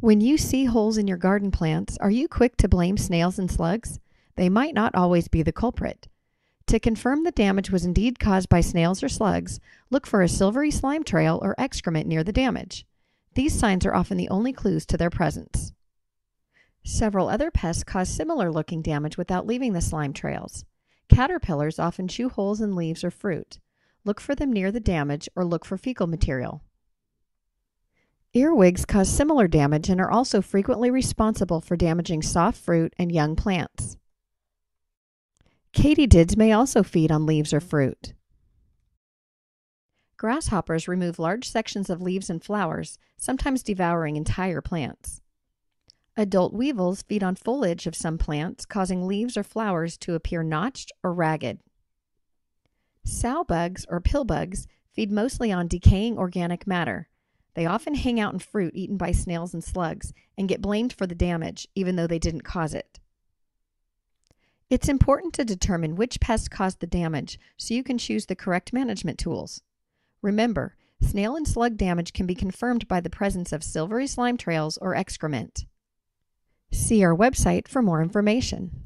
When you see holes in your garden plants, are you quick to blame snails and slugs? They might not always be the culprit. To confirm the damage was indeed caused by snails or slugs, look for a silvery slime trail or excrement near the damage. These signs are often the only clues to their presence. Several other pests cause similar looking damage without leaving the slime trails. Caterpillars often chew holes in leaves or fruit. Look for them near the damage or look for fecal material. Earwigs cause similar damage and are also frequently responsible for damaging soft fruit and young plants. Katydids may also feed on leaves or fruit. Grasshoppers remove large sections of leaves and flowers, sometimes devouring entire plants. Adult weevils feed on foliage of some plants, causing leaves or flowers to appear notched or ragged. Sow bugs or pill bugs feed mostly on decaying organic matter. They often hang out in fruit eaten by snails and slugs and get blamed for the damage, even though they didn't cause it. It's important to determine which pest caused the damage so you can choose the correct management tools. Remember, snail and slug damage can be confirmed by the presence of silvery slime trails or excrement. See our website for more information.